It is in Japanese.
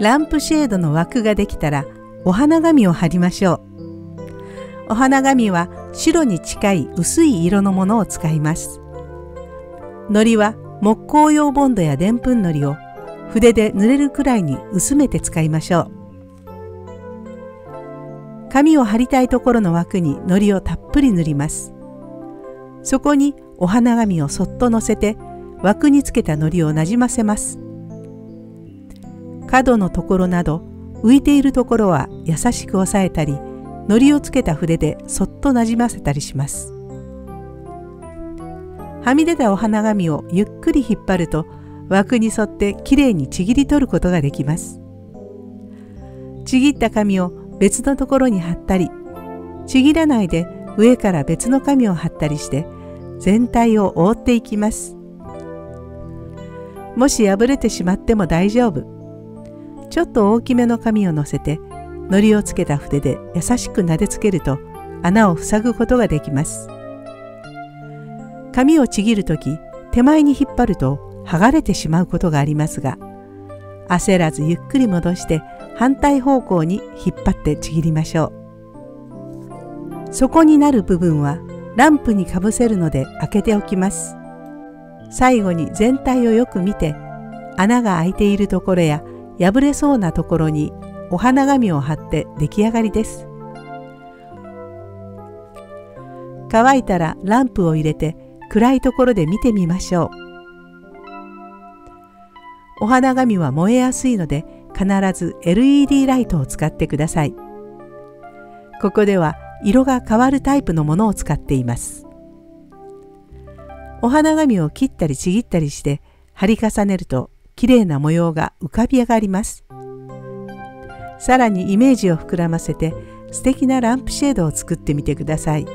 ランプシェードの枠ができたらお花紙を貼りましょう。お花紙は白に近い薄い色のものを使います。糊は木工用ボンドやでんぷん糊を筆で塗れるくらいに薄めて使いましょう。紙を貼りたいところの枠に糊をたっぷり塗ります。そこにお花紙をそっと乗せて枠につけた糊をなじませます。角のところなど浮いているところは優しく押さえたり糊をつけた筆でそっとなじませたりします。はみ出たお花紙をゆっくり引っ張ると枠に沿ってきれいにちぎり取ることができます。ちぎった紙を別のところに貼ったりちぎらないで上から別の紙を貼ったりして全体を覆っていきます。もし破れてしまっても大丈夫。ちょっと大きめの紙をのせて糊をつけた筆で優しく撫でつけると穴を塞ぐことができます。紙をちぎるとき手前に引っ張ると剥がれてしまうことがありますが焦らずゆっくり戻して反対方向に引っ張ってちぎりましょう。底になる部分はランプにかぶせるので開けておきます。最後に全体をよく見て穴が開いているところや破れそうなところにお花紙を貼って出来上がりです。乾いたらランプを入れて暗いところで見てみましょう。お花紙は燃えやすいので必ず LED ライトを使ってください。ここでは色が変わるタイプのものを使っています。お花紙を切ったりちぎったりして貼り重ねると綺麗な模様が浮かび上がります。さらにイメージを膨らませて素敵なランプシェードを作ってみてください。